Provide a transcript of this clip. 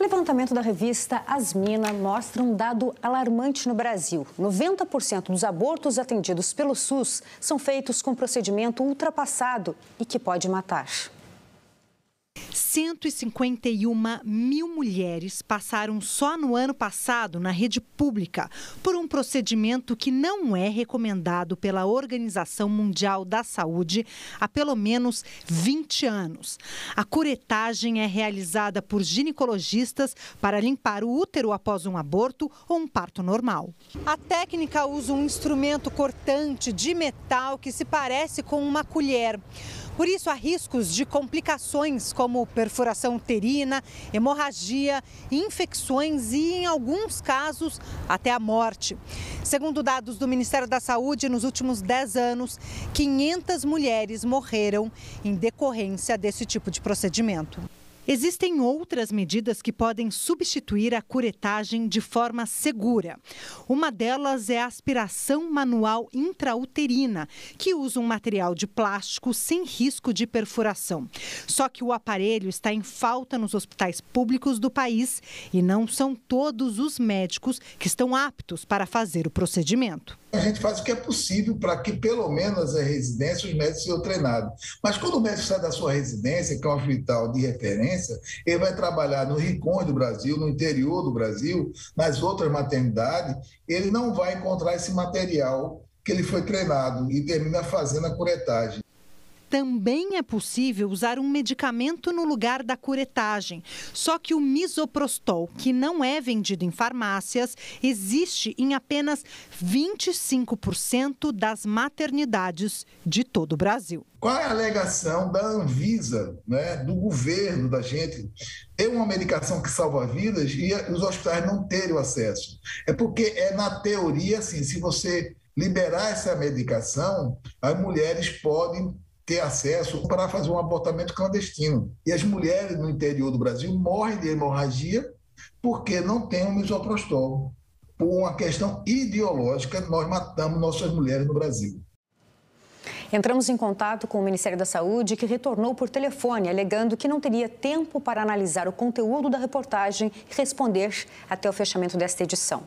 Levantamento da revista Asmina mostra um dado alarmante no Brasil. 90% dos abortos atendidos pelo SUS são feitos com procedimento ultrapassado e que pode matar. 151 mil mulheres passaram só no ano passado na rede pública por um procedimento que não é recomendado pela Organização Mundial da Saúde há pelo menos 20 anos. A curetagem é realizada por ginecologistas para limpar o útero após um aborto ou um parto normal. A técnica usa um instrumento cortante de metal que se parece com uma colher. Por isso, há riscos de complicações como perfuração uterina, hemorragia, infecções e, em alguns casos, até a morte. Segundo dados do Ministério da Saúde, nos últimos 10 anos, 500 mulheres morreram em decorrência desse tipo de procedimento. Existem outras medidas que podem substituir a curetagem de forma segura. Uma delas é a aspiração manual intrauterina, que usa um material de plástico sem risco de perfuração. Só que o aparelho está em falta nos hospitais públicos do país e não são todos os médicos que estão aptos para fazer o procedimento a gente faz o que é possível para que, pelo menos, a residência, os médicos sejam treinados. Mas quando o médico sai da sua residência, que é um hospital de referência, ele vai trabalhar no rincões do Brasil, no interior do Brasil, nas outras maternidades, ele não vai encontrar esse material que ele foi treinado e termina fazendo a curetagem também é possível usar um medicamento no lugar da curetagem. Só que o misoprostol, que não é vendido em farmácias, existe em apenas 25% das maternidades de todo o Brasil. Qual é a alegação da Anvisa, né, do governo da gente, ter uma medicação que salva vidas e os hospitais não terem o acesso? É porque é na teoria assim, se você liberar essa medicação, as mulheres podem ter acesso para fazer um abortamento clandestino. E as mulheres no interior do Brasil morrem de hemorragia porque não tem um misoprostol. Por uma questão ideológica, nós matamos nossas mulheres no Brasil. Entramos em contato com o Ministério da Saúde, que retornou por telefone, alegando que não teria tempo para analisar o conteúdo da reportagem e responder até o fechamento desta edição.